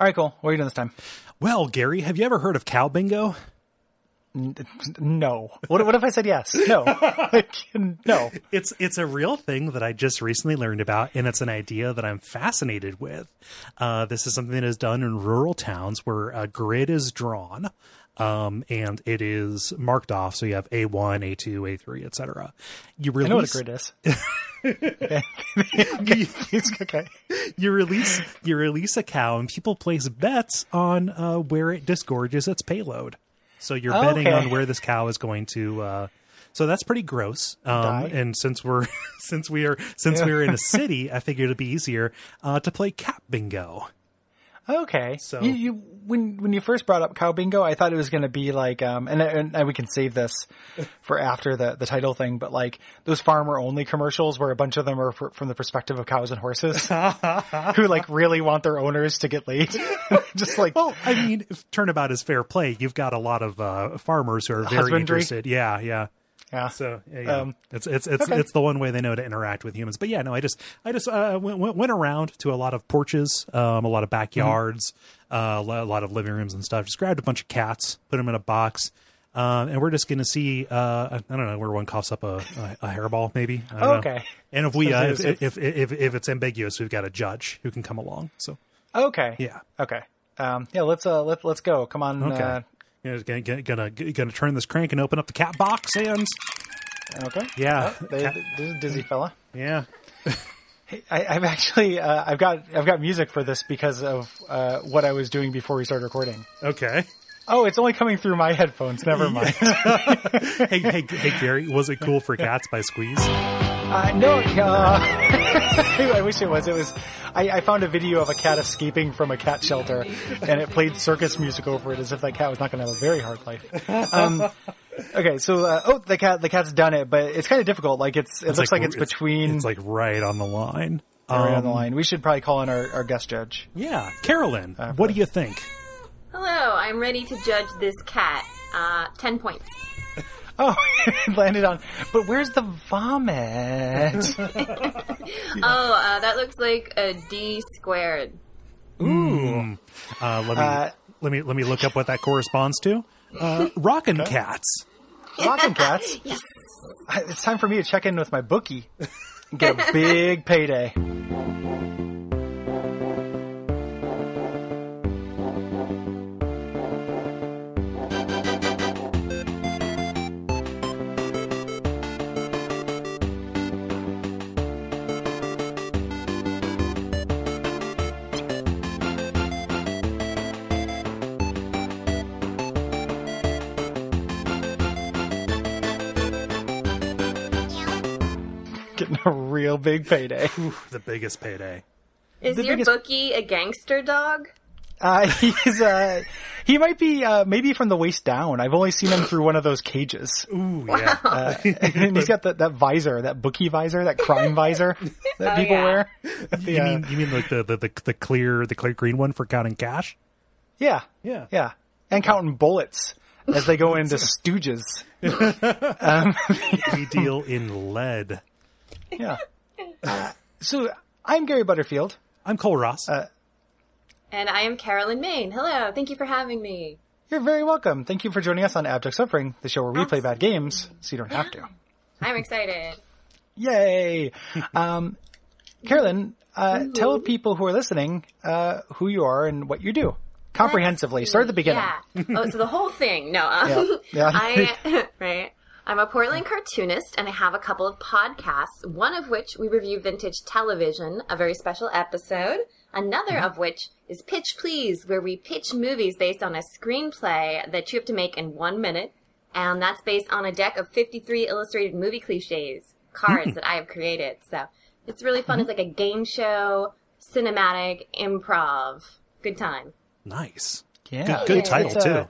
All right, cool. What are you doing this time? Well, Gary, have you ever heard of cow bingo? No. What, what if I said yes? No. like, no. It's it's a real thing that I just recently learned about, and it's an idea that I'm fascinated with. Uh, this is something that is done in rural towns where a grid is drawn, um, and it is marked off. So you have A one, A two, A three, etc. You release. I know what a grid is. okay. okay. You release you release a cow, and people place bets on uh, where it disgorges its payload. So you're betting Okay. on where this cow is going to. Uh, so that's pretty gross. Um, and since we're since we are since Yeah. we are in a city, I figured it'd be easier uh, to play cat bingo. Okay. So- you, you when when you first brought up cow bingo, I thought it was going to be like um and, and we can save this for after the the title thing, but like those farmer only commercials where a bunch of them are fr- from the perspective of cows and horses who like really want their owners to get laid. Just like Well, I mean, if turnabout is fair play. You've got a lot of uh, farmers who are very Husbandry? interested. Yeah, yeah. Yeah. So yeah, yeah. Um, it's it's it's okay. it's the one way they know to interact with humans. But yeah, no, I just I just uh, went, went around to a lot of porches, um, a lot of backyards, uh, a lo- a lot of living rooms and stuff. Just grabbed a bunch of cats, put them in a box, um, and we're just going to see. Uh, I don't know where one coughs up a, a, a hairball, maybe. I don't Oh, know. okay. And if we uh, It's- if, if, if if it's ambiguous, we've got a judge who can come along. So okay. yeah. Okay. Um yeah, let's uh let let's go. Come on. Okay. Uh, Yeah, gonna, gonna gonna gonna turn this crank and open up the cat box and okay. yeah, Oh, they, there's a dizzy fella. yeah. I, I've actually uh, I've got I've got music for this because of uh, what I was doing before we started recording. Okay. Oh, it's only coming through my headphones. Never mind. hey, hey, hey, Gary, was it cool for cats by Squeeze? Uh, no, uh, I wish it was. It was. I, I found a video of a cat escaping from a cat shelter, and it played circus music over it as if that cat was not going to have a very hard life. Um, okay, so uh, oh, the cat, the cat's done it, but it's kind of difficult. Like it's, it looks like, it's between It's like right on the line. right on the Um, line. We should probably call in our, our guest judge. Yeah, Carolyn, what do you think? Hello, I'm ready to judge this cat. Uh, 10 points. Oh, it landed on. But where's the vomit? Oh, uh, that looks like a D squared. Ooh. Uh, let me Uh, let me let me look up what that corresponds to. Uh, Rockin' Kats. Rockin' Kats. Yes. It's time for me to check in with my bookie. Get a big payday. Getting a real big payday. The biggest payday. Is The your biggest- bookie a gangster dog? Uh, he's uh, he might be uh, maybe from the waist down. I've only seen him through one of those cages, Ooh, yeah. uh, and he's got that, that visor, that bookie visor, that crime visor that Oh, people yeah. wear. The, you uh, mean you mean like the, the, the, the clear the clear green one for counting cash? yeah, Yeah. yeah, and counting bullets as they go into Stooges. We deal in lead. Yeah. Uh, so I'm Gary Butterfield. I'm Cole Ross. Uh, And I am Carolyn Main. Hello, thank you for having me. You're very welcome. Thank you for joining us on Abject Suffering, the show where we play bad games, so you don't have to. I'm excited. Yay! Um, Carolyn, uh, tell people who are listening uh, who you are and what you do comprehensively. Start at the beginning. Yeah. Oh, so the whole thing. No. Um, Yeah. Yeah. I right. I'm a Portland cartoonist, and I have a couple of podcasts. One of which we review vintage television, a very special episode. Another Mm-hmm. of which is Pitch Please, where we pitch movies based on a screenplay that you have to make in one minute, and that's based on a deck of 53 illustrated movie cliches cards Hmm. that I have created. So it's really fun. Mm-hmm. It's like a game show, cinematic, improv. Good time. nice. Yeah. Good, good It's- title it's, too.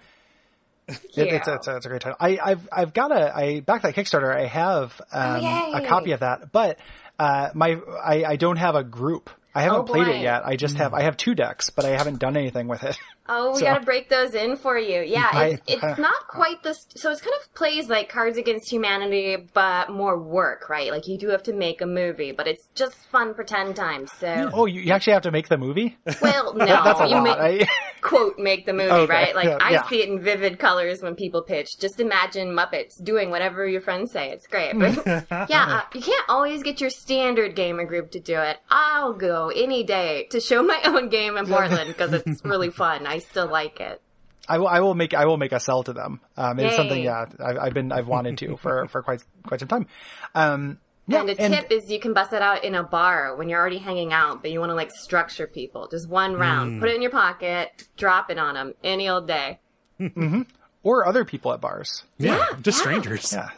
It, it's, a, it's, it's a great title. I, I've I've got a I back that Kickstarter. I have um, Oh, a copy of that, but uh, my I, I don't have a group I haven't Oh, played it yet. I just have I have two decks, but I haven't done anything with it. Oh, we So- gotta break those in for you. Yeah, it's, I- it's not quite this. So it's kind of plays like Cards Against Humanity, but more work, right? Like you do have to make a movie, but it's just fun pretend time. So, Oh, you, you actually have to make the movie? well, no, That's a you lot. make, I- quote make the movie, Okay, right? Like yeah, I yeah. see it in vivid colors when people pitch. Just imagine Muppets doing whatever your friends say. It's great. But yeah, uh, you can't always get your standard gamer group to do it. I'll go any day to show my own game in Portland because it's really fun. I still like it. I will. I will make. I will make a sell to them. Um, it's Yay. something. Yeah, I've, I've been. I've wanted to for for quite quite some time. Um, yeah, and a tip is you can bust it out in a bar when you're already hanging out, but you want to like structure people. Just one round. Put it in your pocket, drop it on them any old day. or other people at bars. Yeah, just strangers. Yeah,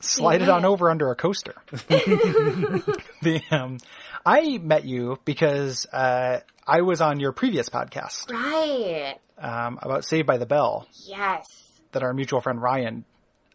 slide it on over under a coaster. the um, I met you because uh, I was on your previous podcast Right. um, about Saved by the Bell Yes. that our mutual friend Ryan.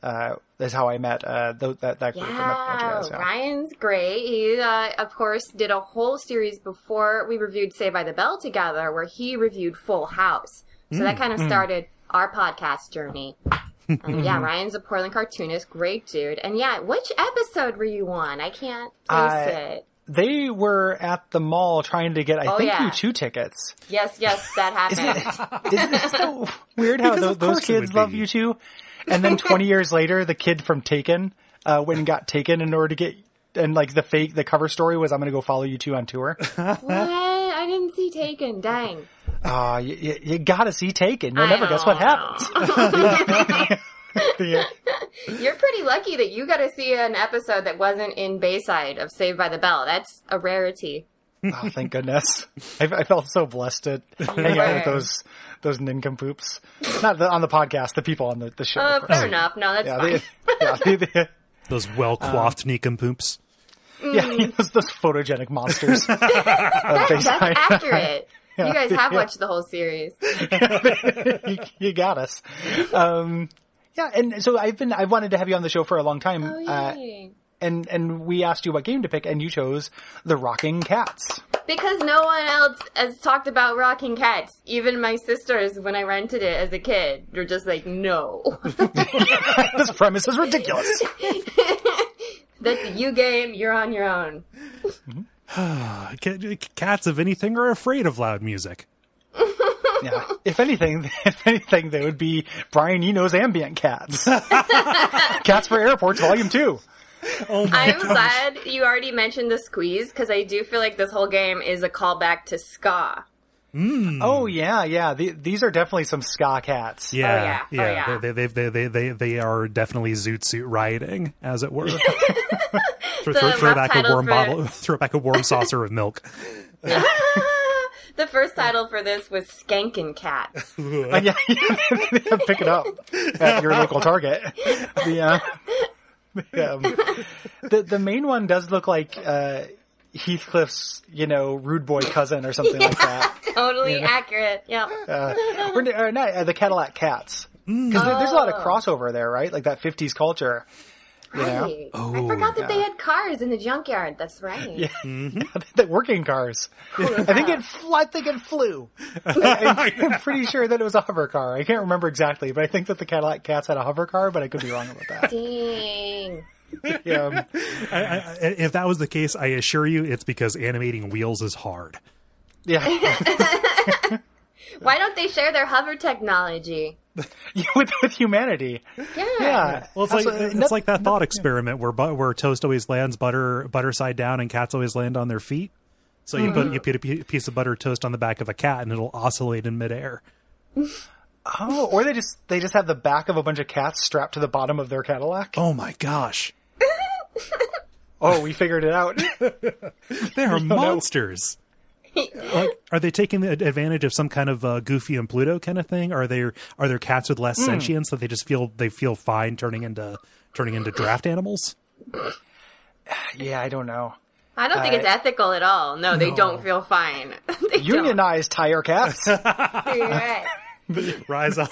Uh, is how I met uh, th- that that group. I met a bunch of Yeah, guys, yeah. Ryan's great. He, uh, of course, did a whole series before we reviewed Say by the Bell together, where he reviewed Full House. So Mm, that kind of started our podcast journey. and yeah, Ryan's a Portland cartoonist, great dude. And yeah, which episode were you on? I can't place Uh, it. They were at the mall trying to get, I Oh, think, yeah. U2 tickets. Yes, yes, that happened. Isn't it so weird how those, those kids love U2? And then 20 years later, the kid from Taken uh, went and got taken in order to get, and like the fake, the cover story was, I'm going to go follow U2 on tour. what? I didn't see Taken. Dang. Ah, you, you, you gotta see Taken. You'll I never guess what happens. Yeah. You're pretty lucky that you got to see an episode that wasn't in Bayside of Saved by the Bell. That's a rarity. Oh, thank goodness. I, I felt so blessed to hang out with those, those nincompoops. Not the, on the podcast, the people on the, the show. Uh, of course. fair enough. No, that's yeah, fine. they, yeah, they, they, Those well coiffed nicompoops. yeah, those, those photogenic monsters. of That's Bayside. accurate. You guys have Yeah. watched the whole series. you, you got us. Um, yeah, and so I've been I've wanted to have you on the show for a long time, Oh, uh, yay. And and we asked you what game to pick, and you chose the Rocking Cats. Because no one else has talked about Rocking Cats. Even my sisters, when I rented it as a kid, were just like, no. this premise is ridiculous. That's a you game. You're on your own. Mm-hmm. Cats of anything are afraid of loud music. Yeah, if anything, if anything, they would be Brian Eno's ambient cats. cats for Airports, Volume Two. Oh my I'm glad you already mentioned the squeeze because I do feel like this whole game is a callback to ska. Oh yeah, yeah. The, these are definitely some ska cats. Yeah, yeah. Oh, yeah. They, they, they, they, they, they are definitely zoot suit riding, as it were. throw, throw, throw back a warm for- bottle, throw back a warm saucer of milk. The first title for this was Skankin' Cats. Uh, yeah, pick it up at your local Target. The, uh, the, um, the the main one does look like uh, Heathcliff's, you know, rude boy cousin or something like that. totally accurate. Yeah. Uh, or, or not, uh, the Catillac Cats. Because there's a lot of crossover there, right? Like that '50s culture. You know, Right. I forgot that they had cars in the junkyard. That's right. yeah, the working cars. I think it. Fl- I think it flew. I, I'm pretty sure that it was a hover car. I can't remember exactly, but I think that the Catillac Cats had a hover car, but I could be wrong about that. Dang. Yeah. um, I, I, if that was the case, I assure you it's because animating wheels is hard. Yeah, Why don't they share their hover technology? with with humanity. Yeah. Yeah, Well, it's like it's Noth- like that thought experiment where bu- where toast always lands butter butter side down and cats always land on their feet. So you put mm-hmm. you put a piece of butter toast on the back of a cat and it'll oscillate in midair. Oh, or they just they just have the back of a bunch of cats strapped to the bottom of their Cadillac. Oh my gosh, Oh, we figured it out. they are monsters. like, are they taking advantage of some kind of uh, Goofy and Pluto kind of thing? Are they are there cats with less sentience that they just feel they feel fine turning into turning into draft animals? yeah, I don't know. I don't think it's ethical at all. No, they don't feel fine. they don't. Unionized tire cats. Right. Rise up.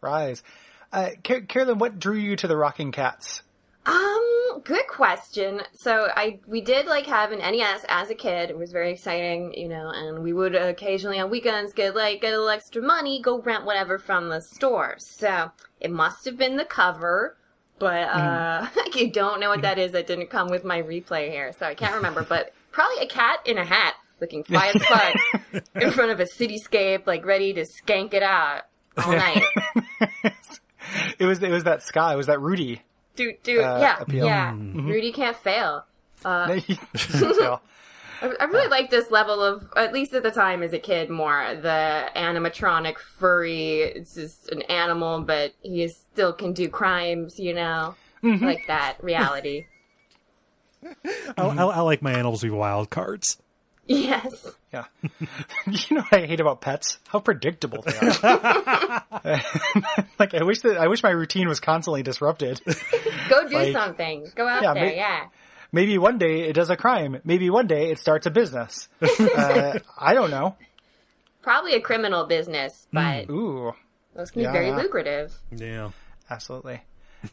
Rise. Uh, Carolyn, what drew you to the Rocking Cats? Um, good question. So I we did like have an NES as a kid. It was very exciting, you know, and we would occasionally on weekends get like get a little extra money, go rent whatever from the store. So it must have been the cover, but uh I don't know what that is. That didn't come with my replay here, so I can't remember. But probably a cat in a hat looking fly as fuck in front of a cityscape, like ready to skank it out all night. It was it was that ska. It was that Rudy. Dude, dude, Uh, yeah, appeal. yeah. Hmm. Rudy can't fail. Uh, so, I, I really like this level of, at least at the time as a kid, more the animatronic furry. It's just an animal, but he is, still can do crimes. You know, like that reality. I, I, I like my animals to be wild cards. Yes. yeah. you know what I hate about pets? How predictable they are. like I wish that I wish my routine was constantly disrupted. Go do Like- something. Go out Yeah, there. may- yeah. Maybe one day it does a crime. Maybe one day it starts a business. Uh, I don't know. Probably a criminal business, but Ooh, those can be very lucrative. Yeah. absolutely.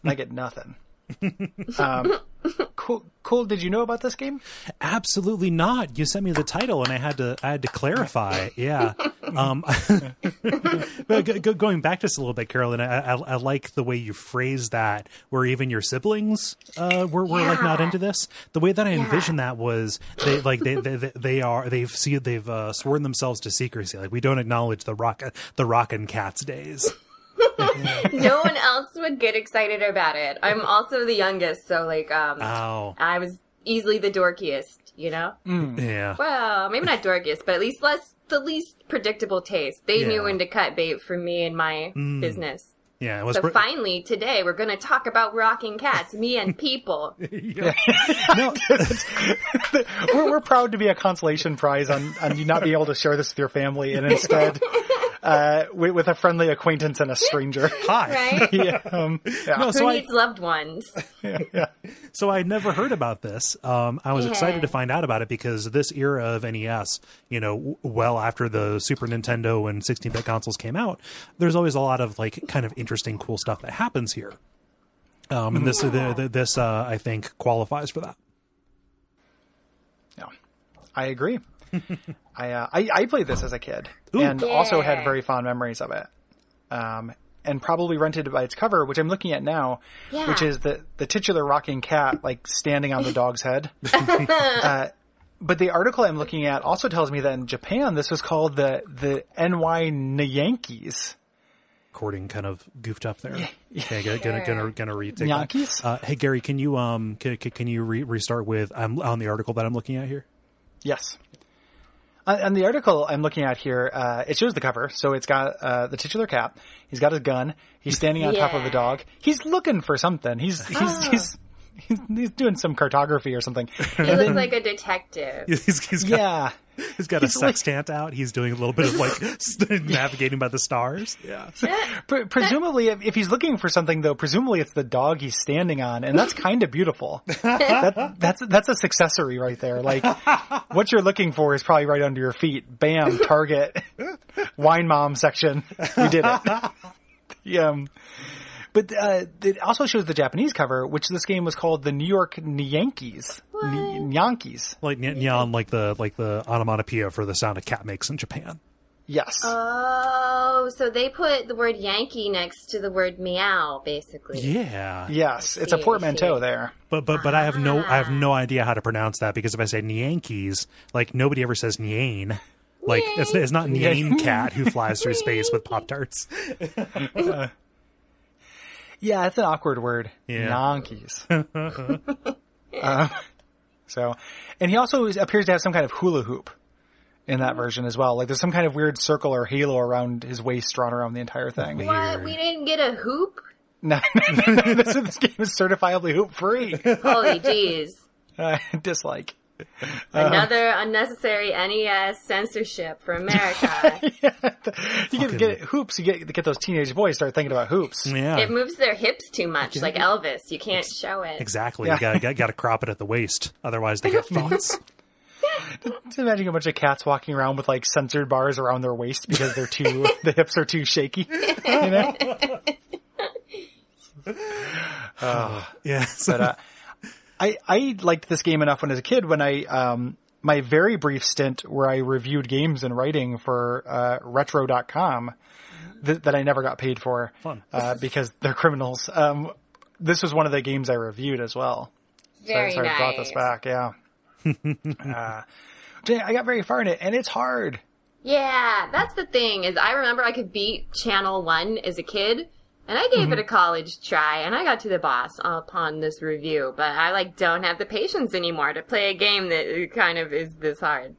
I get nothing. Um, cool. Cool. Did you know about this game? Absolutely not. You sent me the title, and I had to I had to clarify. Yeah. Um, but go, go, going back just a little bit, Carolyn, I, I, I like the way you phrase that, where even your siblings uh, were, were like not into this. The way that I Yeah. envisioned that was they like they they, they, they are they've see they've uh, sworn themselves to secrecy. Like we don't acknowledge the rock the Rockin' Kats days. no one else would get excited about it. I'm also the youngest, so like, um, Oh, I was easily the dorkiest. You know. yeah. Well, maybe not dorkiest, but at least less the least predictable taste. They knew when to cut bait for me and my Mm. business. Yeah, it was So pr- finally, today we're going to talk about rocking cats, me and people. no, we're, we're proud to be a consolation prize on, on you not being able to share this with your family and instead uh, with, with a friendly acquaintance and a stranger. hi. Right? yeah, um, yeah. No, Who so I, needs loved ones? Yeah. So I never heard about this. Um, I was Yeah. excited to find out about it because this era of NES, you know, well after the Super Nintendo and 16-bit consoles came out, there's always a lot of like kind of interesting, cool stuff that happens here. Um, and this, the, the, this, uh, I think, qualifies for that. Yeah, I agree. I, uh, I I played this as a kid and also had very fond memories of it. Um, and probably rented by its cover, which I'm looking at now, Yeah. which is the the titular rocking cat like standing on the dog's head. uh, but the article I'm looking at also tells me that in Japan this was called the the NY Nyankies. Recording kind of goofed up there. Okay, gonna, gonna, gonna, gonna retake. Yankees? Uh, hey Gary, can you um can, can can you re- restart with I'm on the article that I'm looking at here? Yes. On, on the article I'm looking at here, uh, it shows the cover. So it's got uh, the titular cap. He's got his gun. He's standing on top of the dog. He's looking for something. He's he's he's, he's, he's doing some cartography or something. He looks like a detective. He's, he's got, Yeah. he's got a He's like- sextant out. He's doing a little bit of like navigating by the stars. Yeah. Pre- presumably, if, if he's looking for something, though, presumably it's the dog he's standing on, and that's kind of beautiful. that, that's that's a successory right there. Like, what you're looking for is probably right under your feet. Bam, target, wine mom section. We did it. Yeah. Um, but uh, it also shows the Japanese cover, which this game was called the New York Nyankies. Nyankies. like ny- nyan, like the like the onomatopoeia for the sound a cat makes in Japan. Yes. Oh, so they put the word Yankee next to the word meow, basically. Yeah, yes. It's a portmanteau there. but but but I have no I have no idea how to pronounce that because if I say Nyankies, like nobody ever says Nyan. Like it's it's not Nyan cat who flies through space with pop tarts. Yeah, it's an awkward word. Yeah. Nyankies. uh, so, and he also appears to have some kind of hula hoop in that version as well. Like there's some kind of weird circle or halo around his waist drawn around the entire thing. What? We didn't get a hoop? No, this, this game is certifiably hoop free. Holy jeez. Uh, dislike. Another unnecessary NES censorship for America. You get, get hoops. You get get those teenage boys start thinking about hoops. Yeah, it moves their hips too much, like Elvis. You can't show it. exactly. Yeah. You gotta, gotta gotta crop it at the waist, otherwise they get thoughts. Just imagine a bunch of cats walking around with like censored bars around their waist because they're too the hips are too shaky. You know? Yeah. So, But uh, I I liked this game enough when I was a kid when I um my very brief stint where I reviewed games and writing for uh, retro.com th- that I never got paid for Fun. uh, because they're criminals. Um, this was one of the games I reviewed as well. Very so, so nice. I brought this back. Yeah. uh, I got very far in it, and it's hard. Yeah, that's the thing is I remember I could beat Channel 1 as a kid, and I gave it a college try, and I got to the boss upon this review, but I like don't have the patience anymore to play a game that kind of is this hard.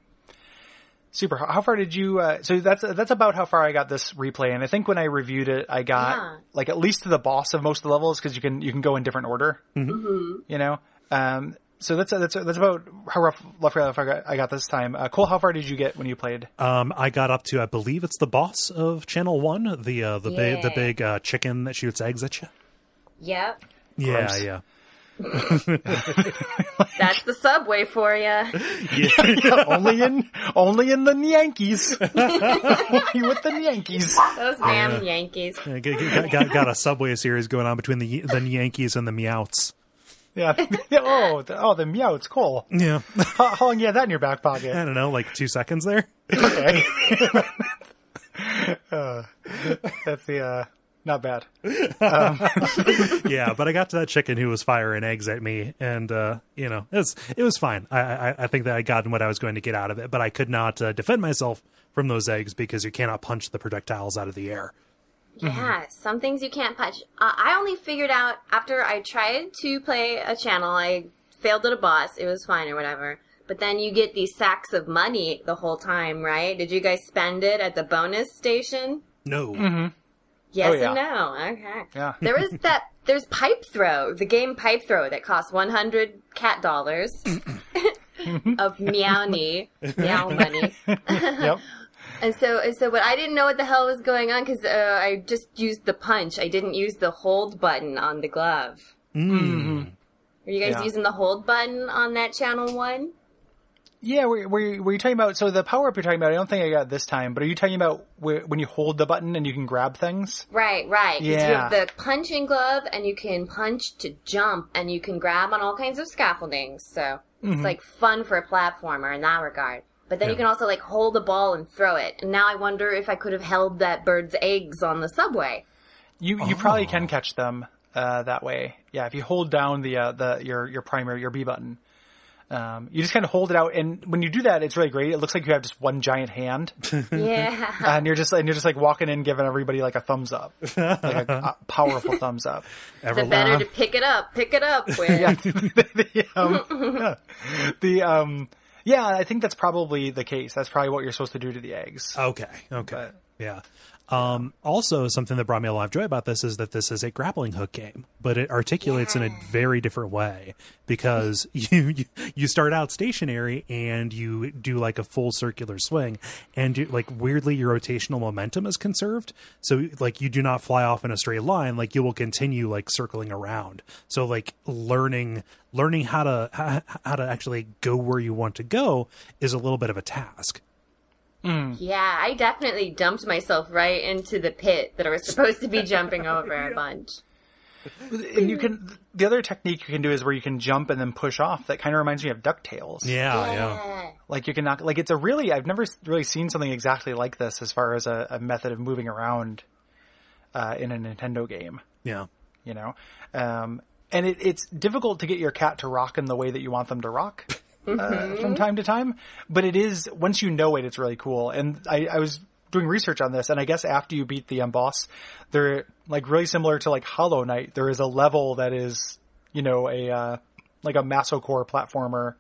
Super. How far did you? Uh, so that's that's about how far I got this replay, and I think when I reviewed it, I got Yeah. like at least to the boss of most of the levels because you can you can go in different order. Mm-hmm. You know. Um. So that's that's that's about how rough rough I got, I got this time. Uh, Cole, how far did you get when you played? um, I got up to, I believe it's the boss of Channel One, the uh, the big the Yeah. big uh, chicken that shoots eggs at you. Yep. Yeah, Gross. yeah. That's the subway for you. Yeah, only in only in the Yankees. only with the Yankees. Those damn Yankees. Yeah, g- g- got, got, got a subway series going on between the the Yankees and the Meowts. Yeah. oh, the, oh, the meow. It's cool. Yeah, How, how long you had that in your back pocket? I don't know, like two seconds there. Okay. Uh, that's the uh, not bad. yeah, but I got to that chicken who was firing eggs at me, and uh, you know, it was it was fine. I, I I think that I gotten what I was going to get out of it, but I could not uh, defend myself from those eggs because you cannot punch the projectiles out of the air. Yeah, some things you can't punch. Uh, I only figured out after I tried to play a channel, I failed at a boss. It was fine or whatever. But then you get these sacks of money the whole time, right? Did you guys spend it at the bonus station? No, Yes Oh, yeah. and no. Okay. Yeah. There was that. There's pipe throw, the game pipe throw that costs 100 cat dollars of meowny, meow money. Yep. And so, and so, but I didn't know what the hell was going on because uh, I just used the punch. I didn't use the hold button on the glove. Mm. Were you guys Yeah. using the hold button on that channel one? Yeah, were, were, you- were you talking about, so the power up you're talking about, I don't think I got this time, but are you talking about where, when you hold the button and you can grab things? Right, right. 'Cause you Yeah. have the punching glove, and you can punch to jump, and you can grab on all kinds of scaffolding. So it's like fun for a platformer in that regard. But then you can also like hold the ball and throw it. And now I wonder if I could have held that bird's eggs on the subway. You, you probably can catch them, uh, that way. Yeah, if you hold down the, uh, the, your, your primary, your B button. Um, you just kind of hold it out, and when you do that, it's really great. It looks like you have just one giant hand, Yeah. and you're just and you're just like walking in, giving everybody like a thumbs up, like a, a powerful thumbs up. Ever the better to pick it up, pick it up with. yeah, the, um, yeah. the um, yeah, I think that's probably the case. That's probably what you're supposed to do to the eggs. Okay. Okay. But- yeah. Um, also, something that brought me a lot of joy about this is that this is a grappling hook game, but it articulates in a very different way because you, you you start out stationary and you do like a full circular swing, and you, like weirdly your rotational momentum is conserved, so like you do not fly off in a straight line, like you will continue like circling around. So like learning learning how to how, how to actually go where you want to go is a little bit of a task. Yeah, I definitely dumped myself right into the pit that I was supposed to be jumping over a bunch. And you can the other technique you can do is where you can jump and then push off. That kind of reminds me of Ducktales. Yeah, yeah. Like you can knock. Like it's a really I've never really seen something exactly like this as far as a, a method of moving around uh, in a Nintendo game. Yeah. You know, um, and it, it's difficult to get your cat to rock in the way that you want them to rock. Uh, from time to time, but it is once you know it, it's really cool. And I, I was doing research on this, and I guess after you beat the um, boss, they're like really similar to like Hollow Knight. There is a level that is, you know, a uh, like a Masocore platformer,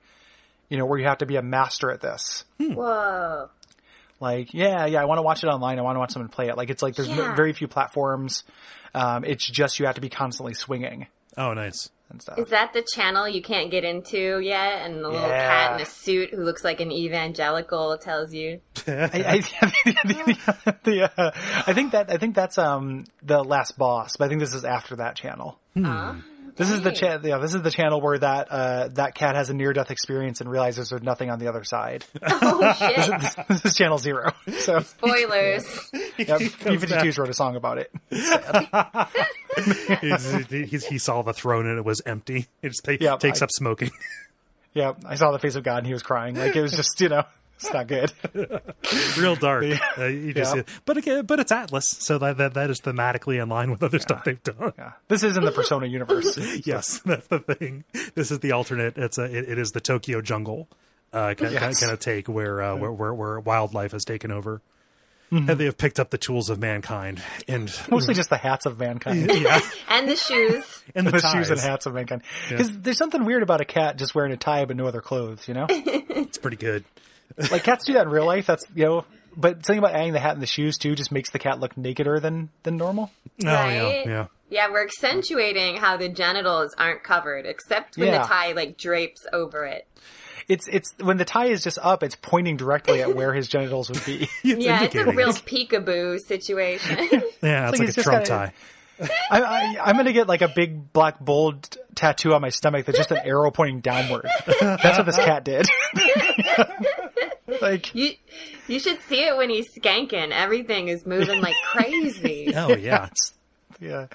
you know, where you have to be a master at this. Whoa. Like, yeah, yeah, I want to watch it online. I want to watch someone play it. Like, it's like there's Yeah. very few platforms. Um, it's just you have to be constantly swinging Oh, nice. And stuff. Is that the channel you can't get into yet? And the little cat in a suit who looks like an evangelical tells you. I, I, the, the, uh, I think that I think that's um the last boss, but I think this is after that channel. Huh? This is the Dang. cha- yeah, this is the channel where that uh that cat has a near death experience and realizes there's nothing on the other side. Oh shit! this is channel zero. So Spoilers. yeah, B52's wrote a song about it. He's- he's- he saw the throne and it was empty. It just ta- Yep, takes I- up smoking. Yeah, I saw the face of God and he was crying. Like it was just, you know, it's not good. Real dark. Uh, you just, Yeah. But again, but it's Atlus, so that, that that is thematically in line with other stuff they've done. Yeah. This isn't the Persona universe. Yes, that's the thing. This is the alternate. It's a it, it is the Tokyo jungle uh, kind, Yes. kind of take where, uh, where where where wildlife has taken over, Mm-hmm. and they have picked up the tools of mankind and Mostly just the hats of mankind. yeah, And the shoes. and the, the shoes and hats of mankind. Because there's something weird about a cat just wearing a tie but no other clothes, you know? It's pretty good. like cats do that in real life. That's, you know, but something about adding the hat and the shoes too just makes the cat look nakeder than, than normal. Oh Right? yeah, yeah. Yeah, we're accentuating how the genitals aren't covered, except when Yeah. the tie like drapes over it. It's, it's, when the tie is just up, it's pointing directly at where his genitals would be. It's yeah, it's a real peekaboo situation. yeah. It's like like, a just Trump gotta- tie. I, I, I'm gonna get like a big black bold tattoo on my stomach that's just an arrow pointing downward. That's what this cat did. like, you you should see it when he's skanking. Everything is moving like crazy. Oh yeah. yeah.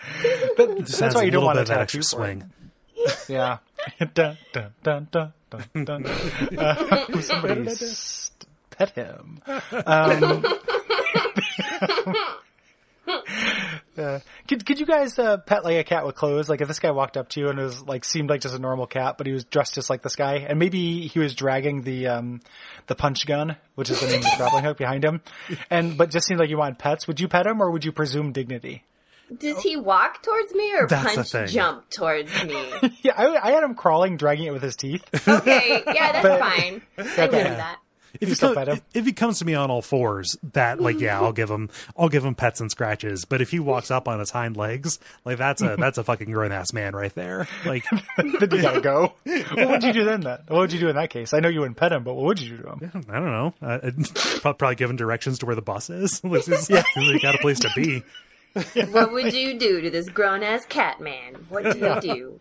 But that's why you don't want bit a of tattoo extra for it. swing. Yeah. dun, dun, dun, dun, dun, dun. Uh, somebody s- pet him. Um, uh, could could you guys uh, pet like a cat with clothes? Like if this guy walked up to you and was like seemed like just a normal cat, but he was dressed just like this guy, and maybe he was dragging the um the punch gun, which is the name of the grappling hook behind him, and but just seemed like you wanted pets. Would you pet him or would you presume dignity? Does he walk towards me or That's the punch thing. jump towards me? Yeah, I, I had him crawling, dragging it with his teeth. Okay, yeah, that's But- fine. I Okay. knew that. If he, still co- pet him? if he comes to me on all fours, that like yeah, I'll give him I'll give him pets and scratches. But if he walks up on his hind legs, like that's a that's a fucking grown ass man right there. Like then you gotta go. What would you do then? That what would you do in that case? I know you wouldn't pet him, but what would you do to him? I don't know. Uh, I'd prob- probably give him directions to where the bus is. Like, he's- he's got a place to be. What would you do to this grown ass cat man? What do you do?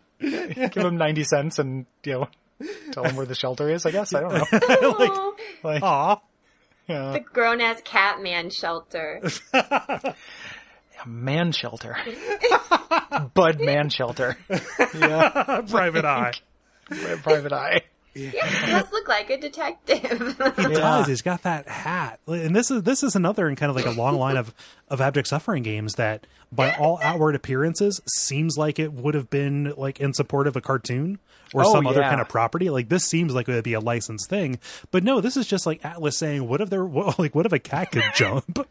Give him ninety cents and you know tell him where the shelter is. I guess I don't know. Oh, Like, Aw, yeah, the grown ass cat man shelter. A man shelter, Bud man shelter. Yeah, private eye. private eye. Yeah, he does look like a detective. He does. He's got that hat, and this is this is another in kind of like a long line of of abject suffering games that, by all outward appearances, seems like it would have been like in support of a cartoon or Oh, some other kind of property. Like this seems like it would be a licensed thing, but no, this is just like Atlus saying, "What if there, what, like, what if a cat could jump?"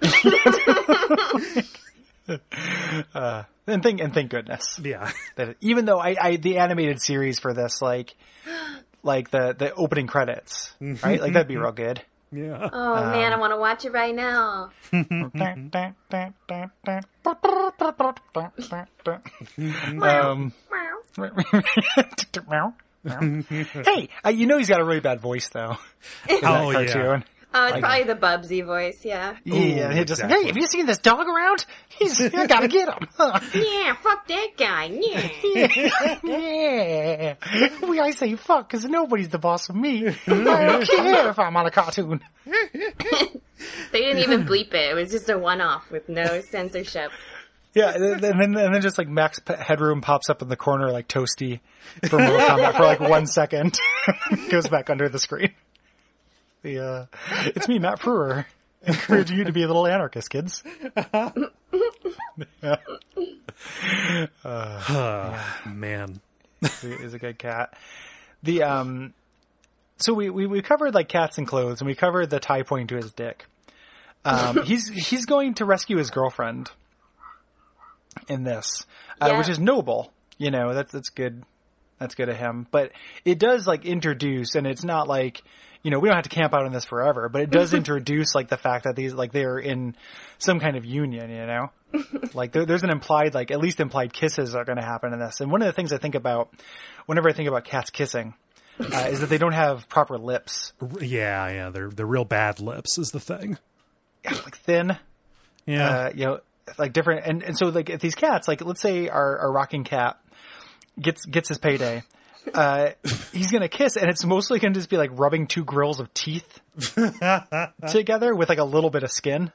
And thank and thank goodness yeah, that even though I, I the animated series for this like like the the opening credits right like that'd be real good. yeah. oh man, I want to watch it right now. um, hey, uh, you know he's got a really bad voice though. in that Oh, yeah. Cartoon. Oh, it's probably the Bubsy voice, yeah. Yeah, Ooh, he just exactly. hey, have you seen this dog around? He's I gotta get him. Yeah, fuck that guy. Yeah. yeah, we I say fuck because nobody's the boss of me. I don't care if I'm on a cartoon. They didn't even bleep it. It was just a one-off with no censorship. Yeah, and then and then just like Max Headroom pops up in the corner like Toasty for Mortal Kombat for like one second, goes back under the screen. The uh, it's me, Matt Frewer. Encourage you to be a little anarchist, kids. Man, is a, is a good cat. The um, so we, we we covered like cats and clothes, and we covered the tie pointing to his dick. Um, he's he's going to rescue his girlfriend in this, uh, Yeah. which is noble. You know, that's that's good. That's good of him. But it does like introduce, and it's not like you know we don't have to camp out on this forever, but it does introduce like the fact that these like they're in some kind of union. You know, like there, there's an implied like at least implied kisses are going to happen in this. And one of the things I think about whenever I think about cats kissing. Uh, is that they don't have proper lips, yeah, yeah. They're they're real bad lips is the thing. Yeah, like thin. Yeah, uh, you know, like different, and, and so like if these cats, like let's say our, our rocking cat gets gets his payday, uh, he's gonna kiss, and it's mostly gonna just be like rubbing two grills of teeth together with like a little bit of skin,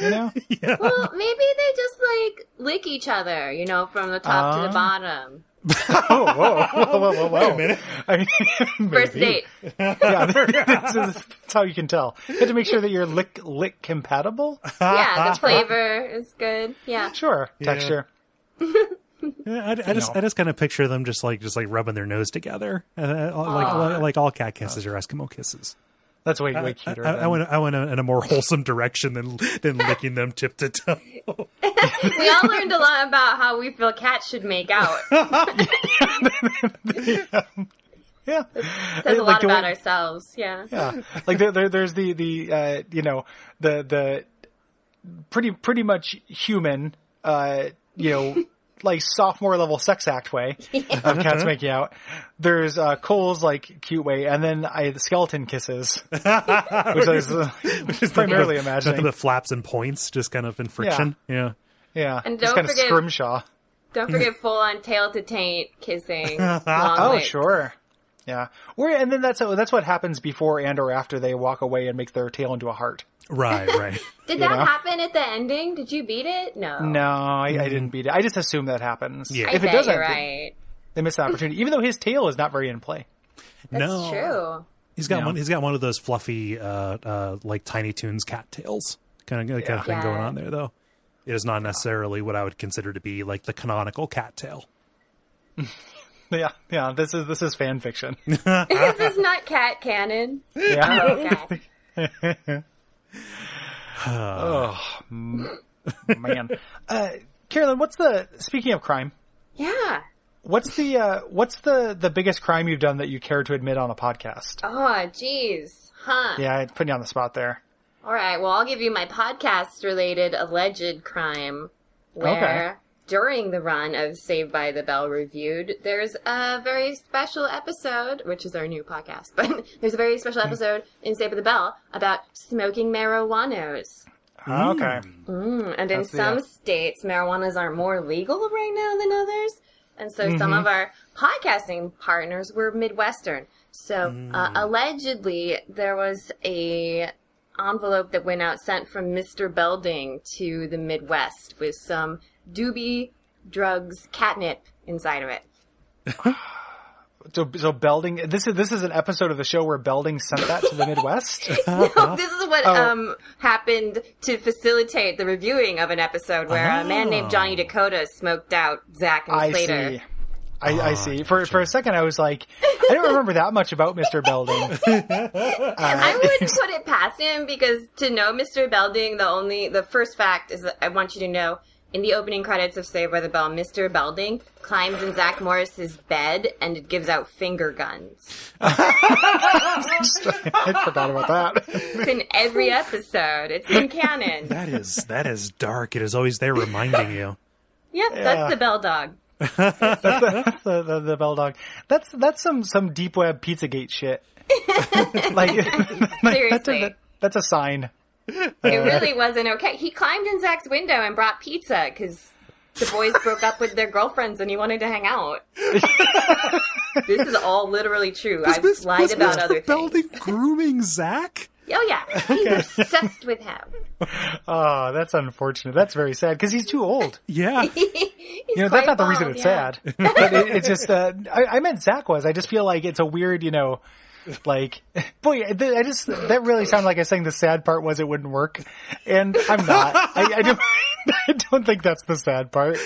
you know? Well, maybe they just like lick each other, you know, from the top to the Ah. bottom. Oh, whoa, whoa, whoa, whoa, whoa. minute. I mean, First date. Yeah, that's, that's how you can tell. You have to make sure that you're lick lick compatible. Yeah, the flavor is good. Yeah. Sure, texture. Yeah, I, I just know. I just kind of picture them just like just like rubbing their nose together, uh, like, Aw. like like all cat kisses are Eskimo kisses. That's way way cuter. I, I than- went I went in a more wholesome direction than than licking them tip to toe. We all learned a lot about how we feel cats should make out. yeah, Says a Like lot the about way- ourselves. Yeah. yeah. Like there, there, there's the the uh, you know the the pretty pretty much human uh, you know like sophomore level sex act way of cats making out. There's uh, Cole's like cute way, and then I the skeleton kisses, which I was uh, primarily the, imagining. the flaps and points just kind of in friction. Yeah. yeah, And just don't kind of forget- scrimshaw. Don't forget full on tail to taint kissing. Oh, legs. sure. Yeah. Or and then that's that's what happens before and or after they walk away and make their tail into a heart. Right, right. Did You that know? happen at the ending? Did you beat it? No. No, I, I didn't beat it. I just assume that happens. Yeah. I if it doesn't, you're they- right. they miss the opportunity. Even though his tail is not very in play. That's no, true. He's got Yeah. one. He's got one of those fluffy, uh, uh, like Tiny Toons cat tails kind of kind of thing Yeah. going on there, though. It is not necessarily what I would consider to be like the canonical cat tail. Yeah, yeah. This is this is fan fiction. this is not cat canon. Yeah. Oh, okay. oh man. Uh, Carolyn, what's the speaking of crime? Yeah. What's the uh, what's the the biggest crime you've done that you care to admit on a podcast? Oh, jeez. Huh. Yeah, I put you on the spot there. All right. Well, I'll give you my podcast related alleged crime where during the run of Saved by the Bell Reviewed, there's a very special episode, which is our new podcast, but there's a very special episode in Saved by the Bell about smoking marijuanos. Okay. Mm, and in That's the, some uh, states, marijuanas are more legal right now than others. And so some of our podcasting partners were Midwestern. So uh, allegedly, there was a envelope that went out sent from Mr. Belding to the Midwest with some doobie drugs catnip inside of it. So, so Belding, this is this is an episode of the show where Belding sent that to the Midwest. No, this is what Oh. um happened to facilitate the reviewing of an episode where a man named Johnny Dakota smoked out Zach and I Slater. see. I, I see. For for a second, I was like, I don't remember that much about Mr. Belding. I wouldn't put it past him because to know Mr. Belding, the only the first fact is that I want you to know in the opening credits of Saved by the Bell, Mr. Belding climbs in Zach Morris's bed and it gives out finger guns. I forgot about that. It's in every episode. It's in canon. That is that is dark. It is always there reminding you. Yep, Yeah. that's the Bell Dog. the, the, the Bell Dog. That's that's some some deep web Pizzagate shit. like, like, that's, a, Seriously. that- that's a sign. It really wasn't okay. He climbed in Zach's window and brought pizza because the boys broke up with their girlfriends and he wanted to hang out. this is all literally true. I've Was- lied was about Mr. other things. Grooming Zach. Oh yeah, he's obsessed with him. Oh, that's unfortunate. That's very sad because he's too old. Yeah. He's You know, that's not the reason it's yeah. sad. But it, it's just, uh, I, I meant Zach was. I just feel like it's a weird, you know, like, boy, I just, that really sounded like I was saying the sad part was it wouldn't work. And I'm not. I, I, don't, I don't think that's the sad part.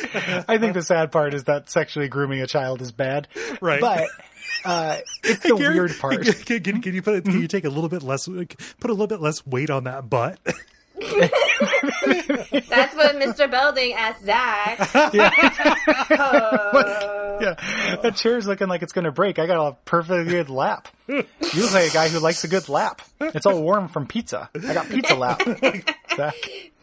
I think the sad part is that sexually grooming a child is bad. Right. But, uh, it's the Gary, weird part. Can, can, can you put it, can you take a little bit less put a little bit less weight on that butt? That's what Mr. Belding asked Zach. Oh. Yeah, that chair's looking like it's going to break. I got a perfectly good lap. You look like a guy who likes a good lap. It's all warm from pizza. I got pizza lap. Zach.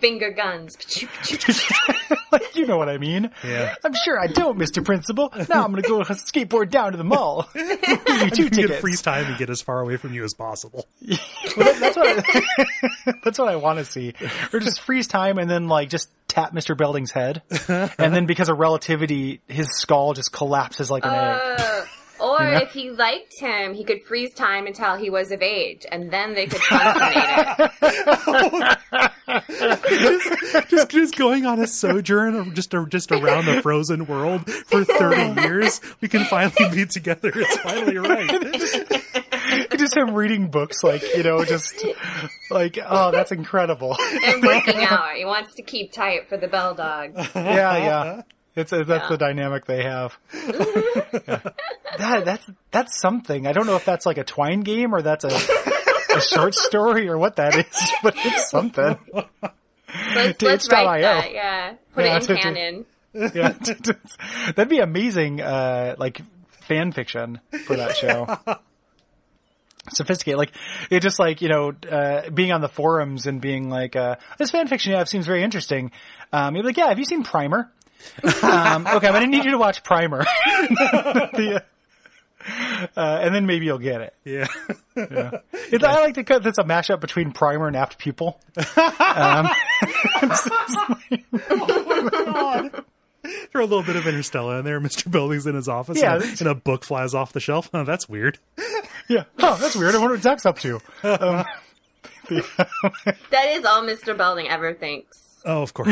Finger guns. like, you know what I mean. Yeah. I'm sure I don't, Mr. Principal. Now I'm going to go skateboard down to the mall. You two You get tickets. freeze time and get as far away from you as possible. Well, that- that's what I, that's what I want to see. Or just freeze time and then like just tap Mr. Belding's head. And then because of relativity, his skull just collapses like an egg. Or You know? if he liked him, he could freeze time until he was of age, and then they could consummate it. just just going on a sojourn just just around the frozen world for 30 years. We can finally be together. It's finally right. just him reading books, like you know, just like oh, that's incredible. and working out. He wants to keep tight for the bell dog. yeah, yeah. It's that's Yeah. the dynamic they have. Yeah. That that's that's something. I don't know if that's like a twine game or that's a a short story or what that is, but it's something. Let's, let's write that. Yeah, put Yeah, it in canon. Yeah, that'd be amazing. Uh, like fan fiction for that show. Sophisticated, like it just like you know, uh, being on the forums and being like, uh, "This fan fiction, yeah, seems very interesting." Um, you're like, "Yeah, have you seen Primer?" Um, okay, but I need you to watch Primer, The, uh, and then maybe you'll get it. Yeah. It's, I like to cut this a mashup between Primer and Apt People. Um, Throw a little bit of Interstellar in there. Mr. Belding's in his office Yeah, and, a, and a book flies off the shelf. Oh, that's weird. yeah, oh, that's weird. I wonder what Zach's up to. Um, That is all Mr. Belding ever thinks. Oh, of course.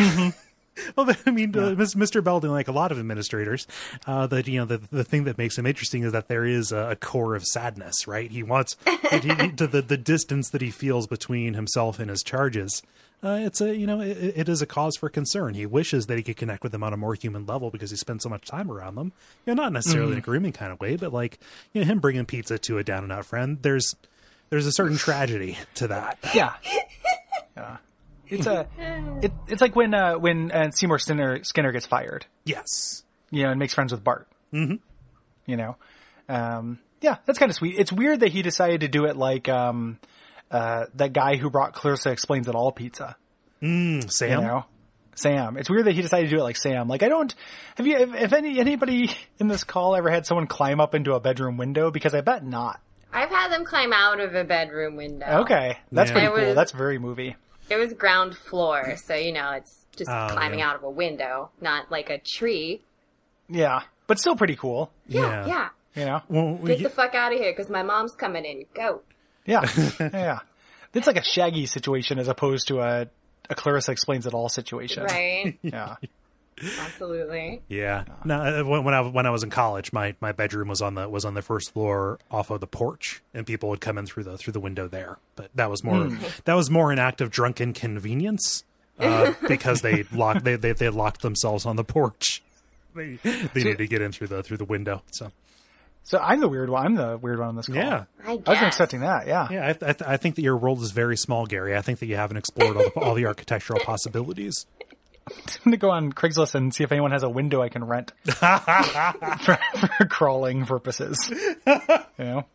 well, I mean, uh, Mr. Belding, like a lot of administrators, uh, that you know, the the thing that makes him interesting is that there is a, a core of sadness, right? He wants he, to the the distance that he feels between himself and his charges. Uh, it's a you know it, it is a cause for concern. He wishes that he could connect with them on a more human level because he spends so much time around them. You know, not necessarily in a grooming kind of way, but like you know, him bringing pizza to a down and out friend. There's there's a certain tragedy to that. Yeah. Yeah. It's a, it, it's like when, uh, when uh, Seymour Skinner, Skinner gets fired, Yes. you know, and makes friends with Bart. Mm-hmm. You know? Um, yeah, that's kind of sweet. It's weird that he decided to do it like, um, uh, that guy who brought Clarissa Explains It All pizza, Sam. you know? Sam. It's weird that he decided to do it like Sam. Like, I don't, have you, if, if any, anybody in this call ever had someone climb up into a bedroom window? Because I bet not. I've had them climb out of a bedroom window. Okay. That's Yeah. pretty It cool. That's very movie. It was ground floor, so you know it's just Oh, climbing yeah. out of a window, not like a tree. Yeah. But still pretty cool, Yeah, Yeah. yeah. you know? Well, we- Get the fuck out of here, because my mom's coming in. Go. Yeah, yeah. It's like a Shaggy situation as opposed to a a Clarissa explains it all situation. Right. Yeah. Absolutely. Yeah. No, uh, when, when I when I was in college, my, my bedroom was on the was on the first floor off of the porch, and people would come in through the through the window there. But that was more that was more an act of drunken convenience uh, because they locked they, they they locked themselves on the porch. They they needed to get in through the through the window. So So I'm the weird one. I'm the weird one on this call. yeah. I. I wasn't expecting that. Yeah. Yeah, I, th- I, th- I think that your world is very small, Gary. I think that you haven't explored all the, all the architectural possibilities. I'm gonna go on Craigslist and see if anyone has a window I can rent for, for crawling purposes. You know.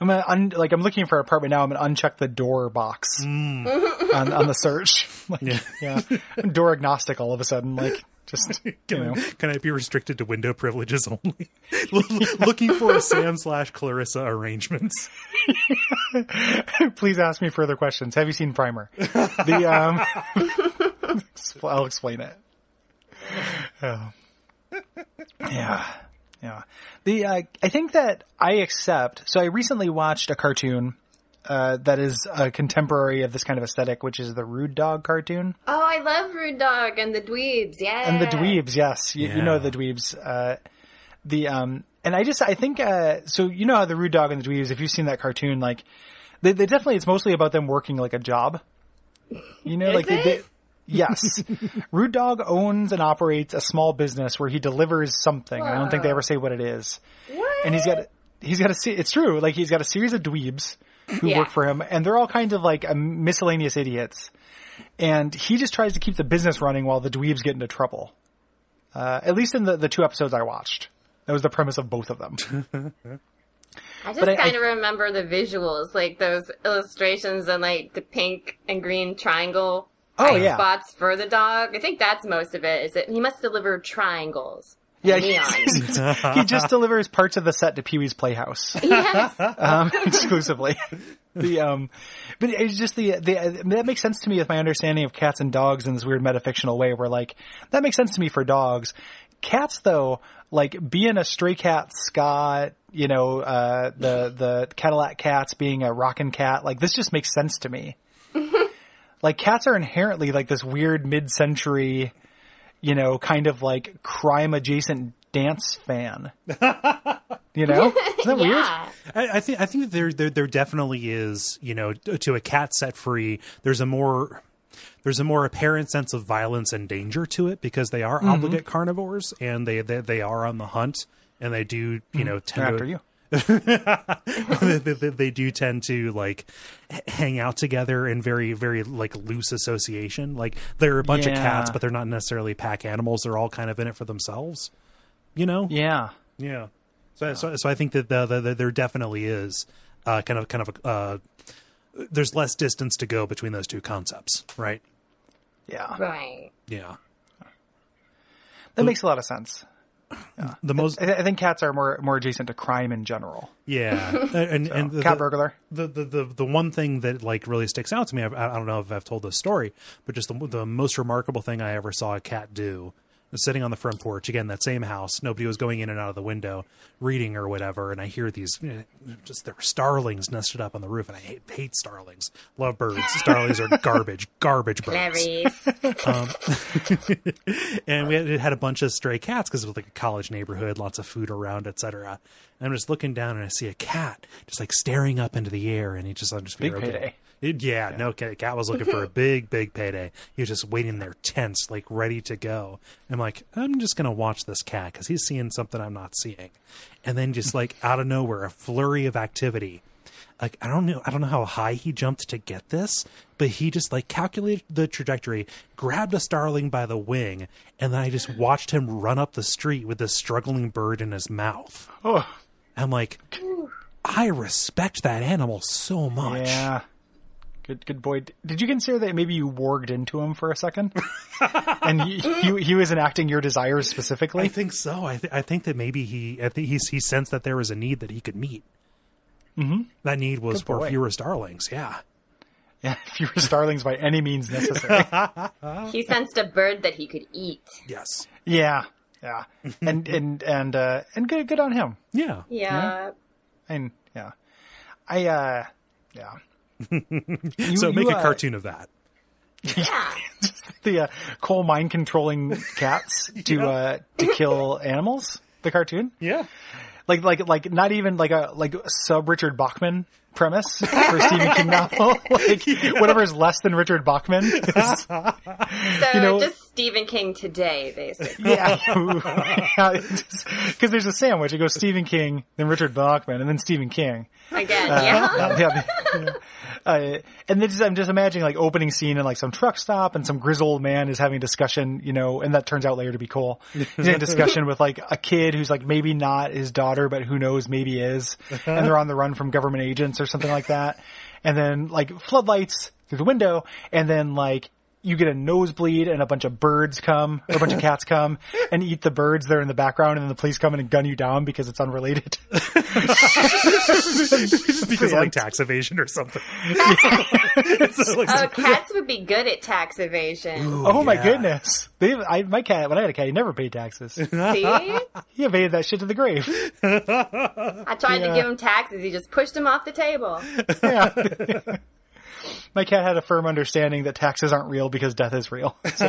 I'm un- like I'm looking for an apartment now. I'm gonna uncheck the door box on, on the search. Like, Yeah. yeah, I'm door agnostic all of a sudden. Like just you Can, know. I, can I be restricted to window privileges only? Looking for a Sam slash Clarissa arrangements. Please ask me further questions. Have you seen Primer? The um, I'll explain it. Oh. Yeah, yeah. The uh, I think that I accept. So I recently watched a cartoon uh, that is a contemporary of this kind of aesthetic, which is the Rude Dog cartoon Oh, I love Rude Dog and the Dweebs. Yeah. and the Dweebs. Yes, you, you know the Dweebs. Uh, the um, and I just I think uh, so. You know how the Rude Dog and the Dweebs. If you've seen that cartoon, like they, they definitely it's mostly about them working like a job. You know, like they, they yes, Rude Dog owns and operates a small business where he delivers something. I don't think they ever say what it is. What? And he's got he's got a it's true like he's got a series of dweebs who Yeah. work for him, and they're all kinds of like um, miscellaneous idiots. And he just tries to keep the business running while the dweebs get into trouble. Uh, at least in the, the two episodes I watched. That was the premise of both of them. I just I- I- kind of remember the visuals, like those illustrations and like the pink and green triangle Oh, yeah. spots for the dog. I think that's most of it. Is that he must deliver triangles? Yeah, he, he just delivers parts of the set to Pee Wee's Playhouse yes. um, exclusively. The um, but it's just the the that makes sense to me with my understanding of cats and dogs in this weird metafictional way. Where like that makes sense to me for dogs. Cats though, like being a stray cat Scott, you know, uh, the the Catillac cats being a rockin' cat, like this just makes sense to me. Like cats are inherently like this weird mid-century, you know, kind of like crime adjacent dance fan. you know, isn't that weird? Yeah. I, I think I think there, there there definitely is you know to a cat set free. There's a more there's a more apparent sense of violence and danger to it because they are mm-hmm. obligate carnivores and they, they they are on the hunt and they do you mm-hmm. know They're tend after to you. They, they, they do tend to like hang out together in very very like loose association like they're a bunch of cats but they're not necessarily pack animals they're all kind of in it for themselves you know Yeah. yeah. So, so, so I think that the, the, the, there definitely is uh, kind of kind of uh, there's less distance to go between those two concepts, right? Yeah. Right. Yeah. That makes a lot of sense. The most I, I think cats are more more adjacent to crime in general. yeah, and and the, Cat burglar. the, the the the one thing that like really sticks out to me, I, I don't know if I've told this story, but just the the most remarkable thing I ever saw a cat do was sitting on the front porch again, that same house. Nobody was going in and out of the window, reading or whatever, and I hear these just there were starlings nested up on the roof, and I hate hate starlings. Love birds. Starlings are garbage, garbage birds. Clarice. Um, and we had, it had a bunch of stray cats because it was like a college neighborhood, lots of food around, etc. And I'm just looking down and I see a cat just like staring up into the air, and he just I'm just Big figure, payday. It, yeah, no, cat, was looking for a big, big payday. He was just waiting there, tense, like ready to go. I'm like, I'm just gonna watch this cat because he's seeing something I'm not seeing. And then just like out of nowhere, a flurry of activity like I don't know I don't know how high he jumped to get this, but he just like calculated the trajectory, grabbed a starling by the wing, and then I just watched him run up the street with this struggling bird in his mouth. Oh, I'm like I respect that animal so much. yeah. Good, good boy. Did you consider that maybe you warged into him for a second, and he, he he was enacting your desires specifically? I think so. I, th- I think that maybe he I think he's, he sensed that there was a need that he could meet. Mm-hmm. That need was Good for boy. fewer starlings. Yeah. Yeah, fewer starlings by any means necessary. he sensed a bird that he could eat. Yes. yeah, yeah, and and and uh, and good good on him. Yeah. Yeah. And yeah, I uh, yeah. You- so you, make a uh, cartoon of that. Yeah. the uh, coal mine controlling cats to uh, to kill animals. The cartoon, Yeah. Like like like not even like a like sub Richard Bachman premise for a Stephen King novel. like whatever is less than Richard Bachman. is- So know- just Stephen King today, basically. yeah, because there's a sandwich. It goes Stephen King, then Richard Bachman, and then Stephen King. Again, uh, yeah. yeah. Uh, and then just, I'm just imagining like opening scene in like some truck stop and some grizzled man is having a discussion, you know, and that turns out later to be cool. He's in a discussion with like a kid who's like maybe not his daughter, but who knows, maybe is. And they're on the run from government agents or something like that. And then like floodlights through the window and then like you get a nosebleed and a bunch of birds come, or a bunch of cats come and eat the birds that are in the background and then the police come in and gun you down because it's unrelated. because of like tax evasion or something. So, like, Oh, cats would be good at tax evasion. Oh my goodness! They, I, my cat, when I had a cat, he never paid taxes. See? he evaded that shit to the grave. I tried to give him taxes. He just pushed him off the table. Yeah. My cat had a firm understanding that taxes aren't real because death is real. So,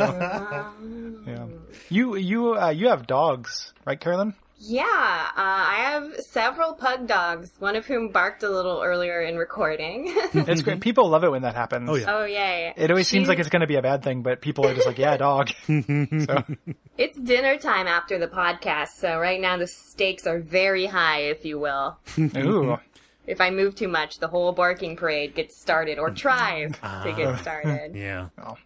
yeah. You, you, uh, you have dogs, right, Carolyn? Yeah, uh, I have several pug dogs, one of whom barked a little earlier in recording. It's great. People love it when that happens. Oh, yeah. oh, yay. It always seems like it's going to be a bad thing, but people are just like, yeah, dog. so, It's dinner time after the podcast, so right now the stakes are very high, if you will. ooh. If I move too much, the whole barking parade gets started, or tries to get started. yeah. Oh.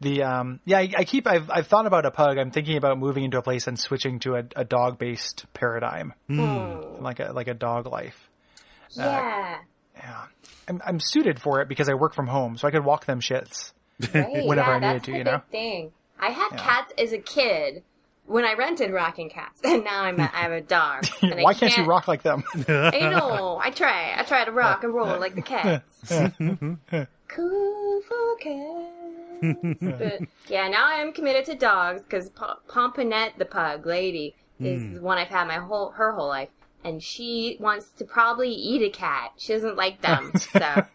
The um yeah I, I keep I've I've thought about a pug. I'm thinking about moving into a place and switching to a, a dog based paradigm, Hmm. like a like a dog life. Yeah. Yeah, I'm I'm suited for it because I work from home, so I could walk them shits. Right, Whenever yeah, I needed that's to, the you know? thing. I had cats as a kid when I rented Rockin' Kats, and now I'm a, I have a dog. And I Why can't you rock like them? I know. I try. I try to rock and roll like the cats. cool for cats. but yeah, now I'm committed to dogs because P- Pomponette, the pug lady, is hmm. the one I've had my whole her whole life, and she wants to probably eat a cat. She doesn't like them, so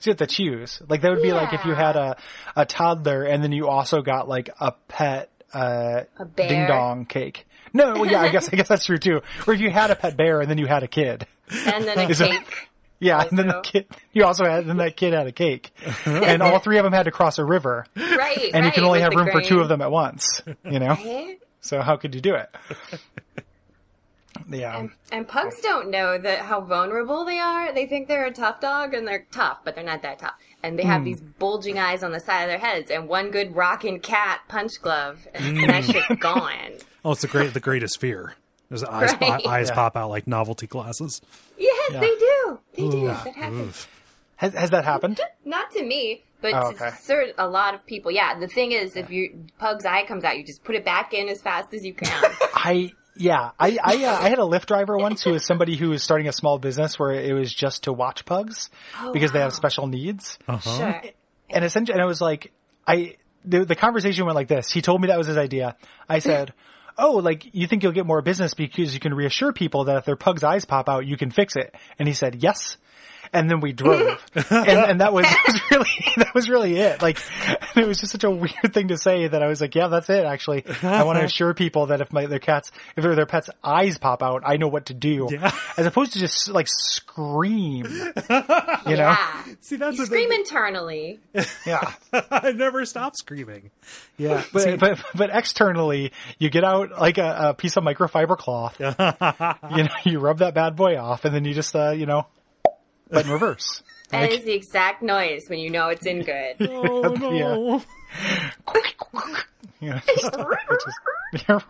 So you have to choose. Like that would be like if you had a a toddler and then you also got like a pet uh A ding dong cake. No, well, yeah, I guess I guess that's true too. Where if you had a pet bear and then you had a kid. And then a Is cake. Yeah, and then the kid you also had then that kid had a cake. and all three of them had to cross a river. Right. And you can only have room for two of them at once. You know? Eh? So how could you do it? Yeah. And, and pugs don't know that how vulnerable they are. They think they're a tough dog and they're tough, but they're not that tough. And they have Hmm. these bulging eyes on the side of their heads and one good rocking cat punch glove and that shit's gone. Oh, it's the great, the greatest fear. There's eyes, Right. eyes Yeah. pop out like novelty glasses. Yes, Yeah. they do. They do. That happens. Has has that happened? Not to me, but Oh, to okay. cer- a lot of people. Yeah, the thing is, if your pug's eye comes out, you just put it back in as fast as you can. I yeah, I I, uh, I had a Lyft driver once who was somebody who was starting a small business where it was just to watch pugs because they have special needs. Sure. And essentially, and I was like, I the, the conversation went like this. He told me that was his idea. I said, "Oh, like you think you'll get more business because you can reassure people that if their pug's eyes pop out, you can fix it." And he said, "Yes." And then we drove, and, and that was, was really that was really it. Like, it was just such a weird thing to say that I was like, "Yeah, that's it." Actually, I want to assure people that if my their cats, if their, their pets' eyes pop out, I know what to do, Yeah. as opposed to just like scream. You know? Yeah. See, that's You scream thing. internally. Yeah. I never stop screaming. Yeah, But, see, but but externally, you get out like a, a piece of microfiber cloth. you know, you rub that bad boy off, and then you just uh, you know, but in reverse. That is the exact noise when you know it's in good. oh no. Yeah, just, just,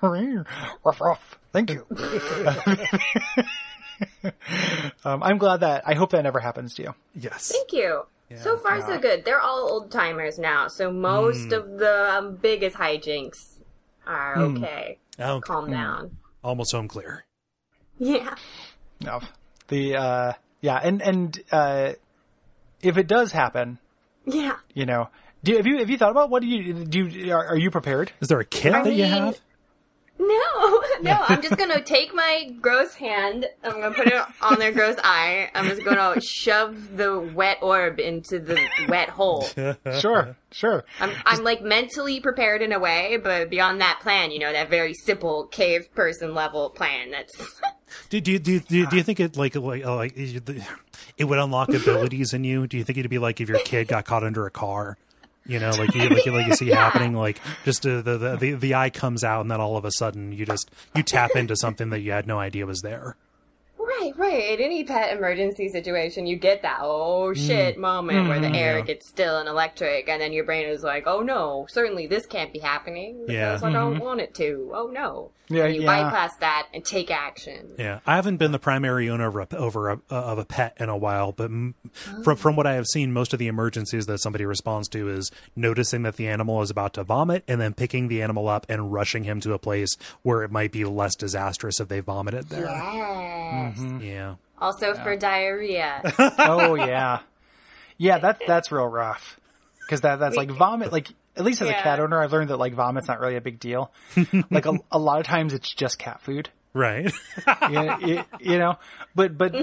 ruff, ruff. Thank you. um, I'm glad that I hope that never happens to you. Yes. Thank you. so far, so good. They're all old timers now, so most Hmm. of the um, biggest hijinks are okay. Oh, Calm down. almost home clear. Yeah. No, the uh, yeah, and and uh, if it does happen, Yeah. you know, do you, have you have you thought about what do you do? You, are, are you prepared? Is there a kit I that you have? No, no, I'm just gonna take my gross hand, I'm gonna put it on their gross eye, I'm just gonna shove the wet orb into the wet hole. Sure, sure. I'm, I'm like mentally prepared in a way, but beyond that plan, you know, that very simple cave person level plan, that's. Do, do, do, do, do you think it like like uh, like it would unlock abilities in you? Do you think it'd be like if your kid got caught under a car? You know, like you like, like you see Yeah. happening, like just uh, the, the the the eye comes out, and then all of a sudden you just you tap into something that you had no idea was there. Right, right. In any pet emergency situation, you get that oh mm. shit moment where the mm-hmm. air Yeah. gets still and electric, and then your brain is like, oh no, certainly this can't be happening Yeah. because I don't mm-hmm. want it to. Oh no. Yeah, And you yeah. bypass that and take action. Yeah, I haven't been the primary owner of a, over a, uh, of a pet in a while, but m- from from what I have seen, most of the emergencies that somebody responds to is noticing that the animal is about to vomit, and then picking the animal up and rushing him to a place where it might be less disastrous if they vomited there. Yes. Mm-hmm. Yeah, Also for diarrhea. Oh yeah, yeah. That's that's real rough because that that's like vomit. Like at least as a cat owner, I've learned that like vomit's not really a big deal. like a, a lot of times it's just cat food. right. You know, you, you know? but but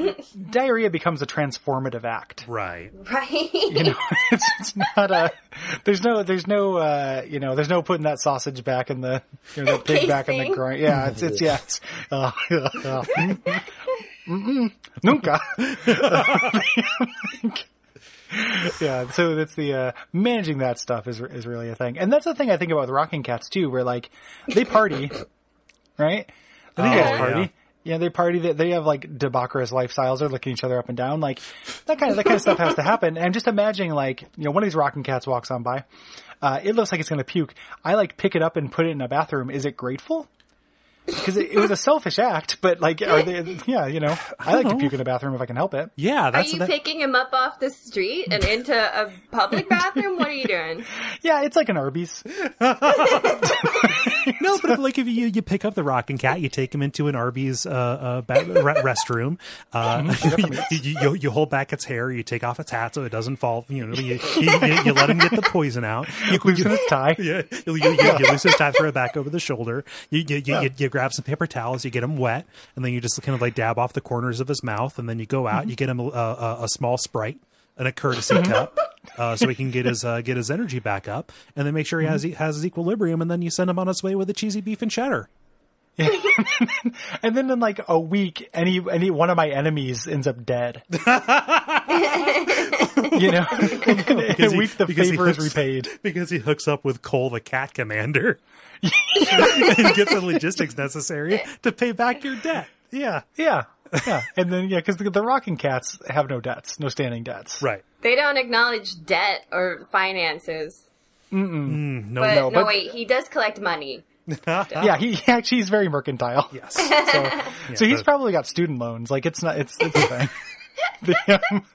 diarrhea becomes a transformative act. right. right? You know, it's, it's not a. There's no there's no uh you know there's no putting that sausage back in the you know the pig back in the Casing. groin. Yeah, it's it's yeah it's. Uh, uh, mm, mm, nunca. yeah, so that's the uh, managing that stuff is is really a thing, and that's the thing I think about with rocking cats too, where like they party, right? I think Oh, they yeah. party. Yeah, they party. They, they have like debaucherous lifestyles. They're looking each other up and down. Like that kind of that kind of stuff has to happen. And I'm just imagining like you know one of these rocking cats walks on by. Uh, it looks like it's going to puke. I like pick it up and put it in a bathroom. Is it grateful? Because it, it was a selfish act, but like, are they? Yeah, you know, I like to puke in a bathroom if I can help it. Yeah, Are you that, picking him up off the street and into a public bathroom? What are you doing? Yeah, it's like an Arby's. no, but if, like if you you pick up the rocking cat, you take him into an Arby's uh, uh ba- re- restroom. Uh, you, you, you, you hold back its hair, you take off its hat so it doesn't fall. You know, you, you, let him get the poison out. You, Loosen its tie. Yeah, you, loosen his tie, throw it back over the shoulder. You you, you, you you grab some paper towels, you get him wet, and then you just kind of like dab off the corners of his mouth, and then you go out, you get him a, a, a small sprite. and a courtesy cup, uh, so he can get his uh, get his energy back up, and then make sure he has he has his equilibrium, and then you send him on his way with a cheesy beef and cheddar. And then in like a week, any any one of my enemies ends up dead. you know, in a week the because he favor is hooks- repaid. because he hooks up with Cole, the cat commander, and gets the logistics necessary to pay back your debt. Yeah, Yeah, yeah, and then yeah, because the, the rocking cats have no debts, no standing debts. right. They don't acknowledge debt or finances. Mm, no, But no, no, but- wait, he does collect money. Yeah, he, he actually is very mercantile. yes. So, so he's but- probably got student loans. Like it's not, it's it's a thing. The, um,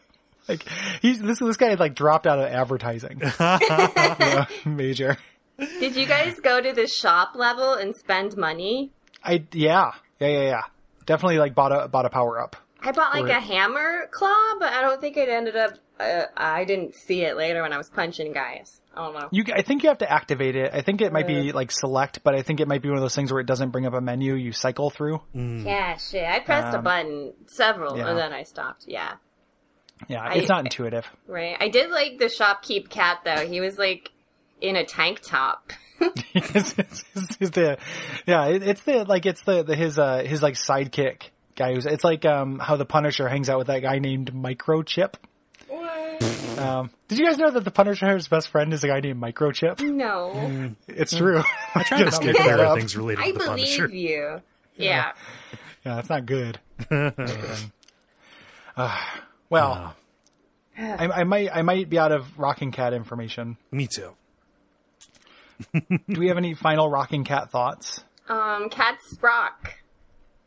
like he's this this guy had like dropped out of advertising. yeah, major. Did you guys go to the shop level and spend money? I yeah yeah yeah yeah. Definitely like bought a bought a power up. I bought like Right. a hammer claw, but I don't think it ended up. Uh, I didn't see it later when I was punching guys. I don't know. You, I think you have to activate it. I think it might be like select, but I think it might be one of those things where it doesn't bring up a menu. You cycle through. Yeah, shit. I pressed a Um, button several, yeah. and then I stopped. Yeah, Yeah, it's I- not intuitive. right. I did like the shopkeep cat though. He was like in a tank top. it's, it's, it's the yeah it, it's the like it's the, the his uh his like sidekick guy who's it's like um how the punisher hangs out with that guy named microchip. Um did you guys know that the punisher's best friend is a guy named microchip? No, it's true. I tried to skip that over things related I to the Punisher. I believe you. Yeah. yeah. It's not good. Uh, well I, I might i might be out of rocking cat information. Me too. do we have any final rocking cat thoughts? Um, cats rock.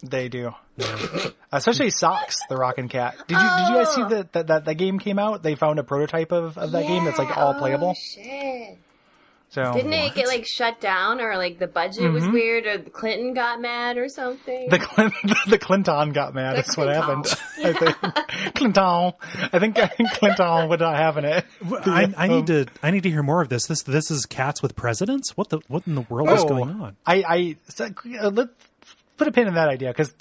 They do. Especially Socks, the Rockin' Cat. Did you did you guys see that that, that that game came out? They found a prototype of, of that game that's like all Yeah. playable. Oh, shit. So Didn't it get like shut down or like the budget was weird or Clinton got mad or something? the Clint, the Clinton got mad. The That's what Clinton. happened. I think Clinton. I think I think Clinton would not having it. I, I need Um, to I need to hear more of this. This this is cats with presidents. What the what in the world is Oh, going on? I I so, uh, let put a pin in that idea because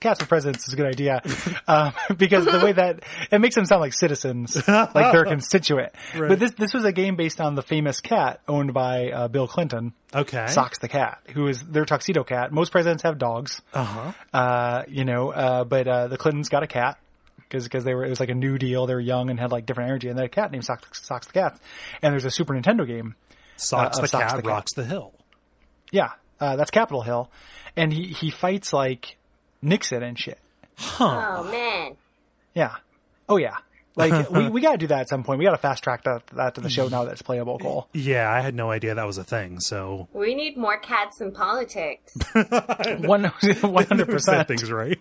cats for presidents is a good idea uh, because the way that it makes them sound like citizens, like they're a constituent. But this this was a game based on the famous cat owned by uh, Bill Clinton. Okay. Socks the cat, who is their tuxedo cat. Most presidents have dogs, Uh huh. uh, you know, uh, but uh, the Clintons got a cat because because they were it was like a new deal. They were young and had like different energy, and they had a cat named Socks, Socks the cat. And there's a Super Nintendo game Socks uh, the Socks cat the cat. rocks the hill. yeah, uh, that's Capitol Hill, and he he fights like Nixon and shit. oh man. Yeah, oh yeah. Like we, we gotta do that at some point. We gotta fast track that that to the show now that's playable. Cole. Yeah, I had no idea that was a thing. So We need more cats in politics. One One hundred percent. things right.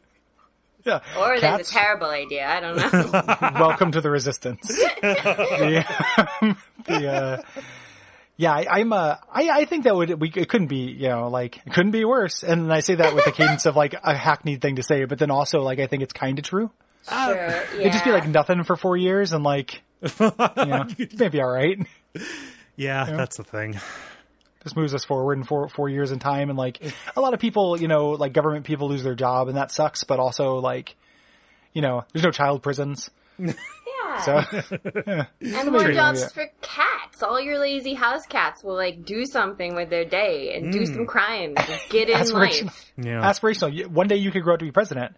Yeah. Or there's Cats, a terrible idea. I don't know. welcome to the resistance. the, um, the, uh, yeah, I, I'm. Uh, I I think that would we it couldn't be you know like it couldn't be worse. And I say that with the cadence of like a hackneyed thing to say, but then also like I think it's kind of true. sure. Yeah. It'd just be like nothing for four years and like you know maybe all right. Yeah, that's the thing. This moves us forward in four four years in time, and like a lot of people, you know, like government people lose their job, and that sucks. But also like, you know, there's no child prisons, yeah. so and more Maybe, jobs yeah. for cats. All your lazy house cats will like do something with their day and do some crimes and get in Aspiration. life. Yeah. aspirational. One day you could grow up to be president,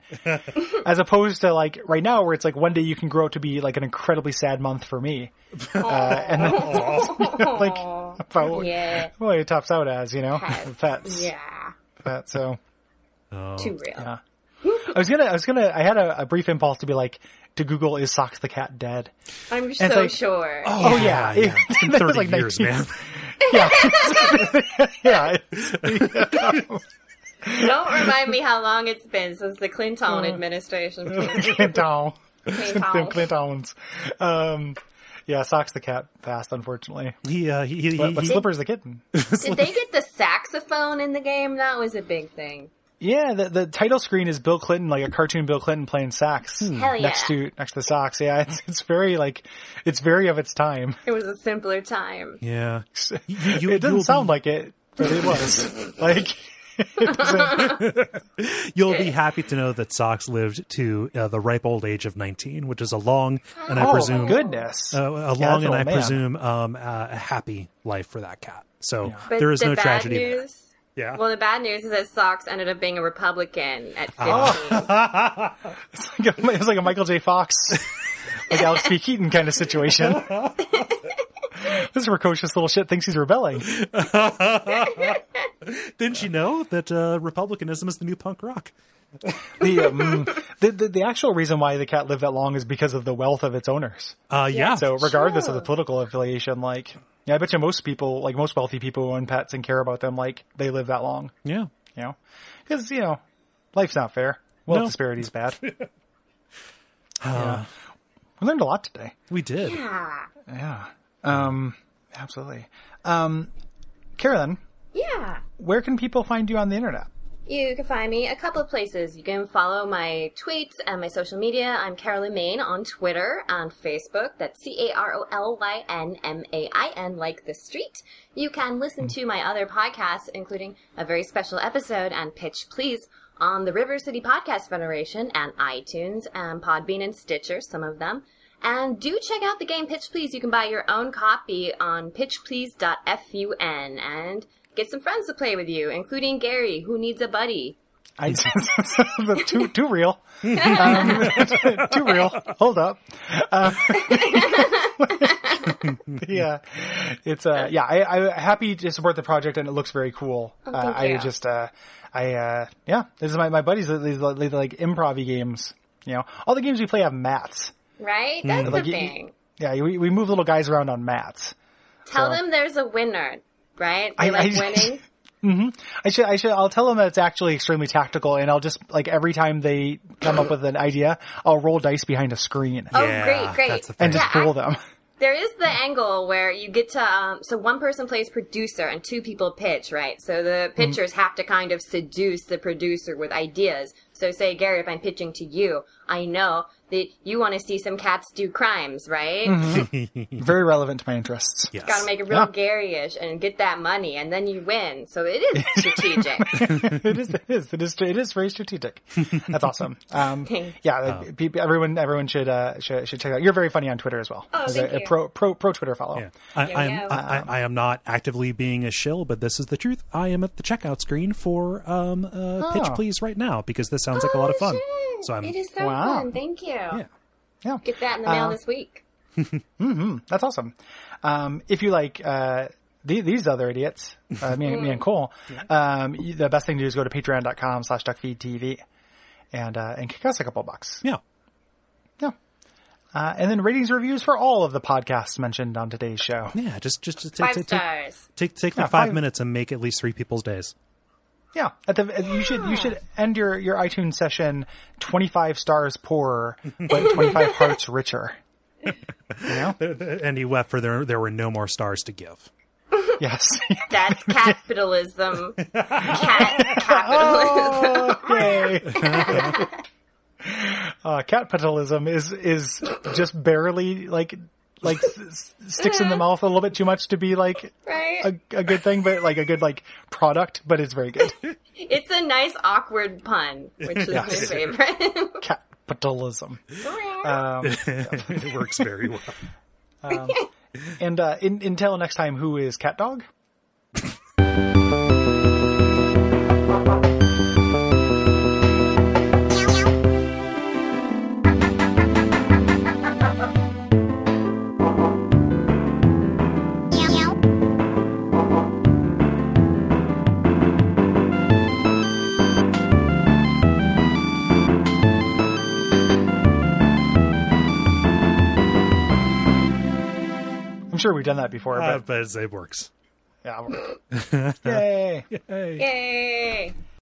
as opposed to like right now where it's like one day you can grow up to be like an incredibly sad month for me, uh, and then like about Yeah. well it tops out as you know Pets. pets. Yeah. Pet, so Oh. Too real. yeah. I was gonna I was gonna I had a, a brief impulse to be like to Google is Socks the cat dead? I'm it's so like- sure. Oh yeah, yeah. It's been 30 like years, 19 man. Yeah, yeah. it's- Don't remind me how long it's been since the Clinton administration. Clinton. Clinton. Clintons. Um, yeah, Socks the cat passed, unfortunately. He, uh, he, he, But, but he- Slipper's the kitten. Did they get the saxophone in the game? That was a big thing. Yeah, the, the title screen is Bill Clinton, like a cartoon Bill Clinton playing sax Hell yeah. next to next to the socks. Yeah, it's it's very like it's very of its time. It was a simpler time. yeah. You- it doesn't you'll sound be- like it, but it was like You'll be happy to know that Socks lived to uh, the ripe old age of 19, which is a long and I oh presume my goodness! uh, a Yeah, long that's and I man. presume um, uh, a happy life for that cat. So But there is the no bad tragedy there. News. Yeah. Well, the bad news is that Socks ended up being a Republican at 15. Oh. It's like a, it's like a Michael J. Fox, like Alex P. Keaton kind of situation. this precocious little shit thinks he's rebelling. Didn't you know that uh, republicanism is the new punk rock? The, um, the, the the actual reason why the cat lived that long is because of the wealth of its owners. Uh, yeah. So regardless of the political affiliation, like yeah, I bet you most people, like most wealthy people who own pets and care about them, like they live that long. yeah. You know, because you know, life's not fair. Wealth No. disparity's bad. yeah. We learned a lot today. We did. Yeah. Yeah. Um, absolutely. Um, Carolyn, Yeah. where can people find you on the internet? You can find me a couple of places. You can follow my tweets and my social media. I'm Carolyn Main on Twitter and Facebook. That's C A R O L Y N M A I N, like the street. You can listen to my other podcasts, including a very special episode and Pitch Please on the River City Podcast Federation and iTunes and Podbean and Stitcher, some of them. And do check out the game Pitch Please. You can buy your own copy on pitchplease.fun and get some friends to play with you, including Gary, who needs a buddy. I too too real, um, too real. Hold up. Uh, yeah, it's uh yeah. I, I'm happy to support the project, and it looks very cool. Oh, uh, I just uh I uh yeah. This is my my buddies. These like, these, like improv games. You know, all the games we play have mats. Right? That's Like, the you- thing. Yeah, we we move little guys around on mats. Tell so- them there's a winner, right? They I- like I- winning. I should, I should, I'll tell them that it's actually extremely tactical and I'll just, like, every time they come up with an idea, I'll roll dice behind a screen Oh, Yeah, great, great. that's the and just Yeah, fool them. There is the angle where you get to, um, so one person plays producer and two people pitch, right? So the pitchers have to kind of seduce the producer with ideas. So say, Gary, if I'm pitching to you, I know that you want to see some cats do crimes, right? Very relevant to my interests. Yes. Gotta make it real Yeah. Gary-ish and get that money and then you win. So it is strategic. it is, it is, it is, it is very strategic. That's awesome. Um, yeah, like, peop everyone, everyone should, uh, should, should check out. You're very funny on Twitter as well. Oh, As thank a, a you. pro, pro, pro Twitter follow. Yeah. I, Yo, I, am. I, I, I am not actively being a shill, but this is the truth. I am at the checkout screen for um, uh, Pitch Oh. Please right now because this sounds like a lot of fun. Oh, shit. So I'm it is so Wow. fun. Thank you. yeah. Yeah. Get that in the mail Uh, this week. That's awesome. Um, if you like, uh, the, these other idiots, uh, me, and me and Cole, um, you- the best thing to do is go to patreon.com slash duckfeedtv and, uh, and kick us a couple bucks. Yeah. Yeah. Uh, and then ratings reviews for all of the podcasts mentioned on today's show. Yeah, just just, just take, Five take, take, stars. take, take Yeah, like five five- minutes and make at least three people's days. Yeah. At the, you should, you should end your, your iTunes session 25 stars poorer, but 25 hearts richer. You know? And he wept for there there were no more stars to give. Yes. That's capitalism. Cat capitalism. Oh, yay. uh, capitalism is is just barely like like s- s- sticks in the mouth a little bit too much to be like right? a, a good thing, but like a good like product, but it's very good. it's a nice awkward pun, which is my Yes. favorite. Capitalism. Um, it works very well. and uh, in, until next time, who is Cat Dog? Sure we've done that before, Uh, but but it works. yeah. Yay. Hey. Yay!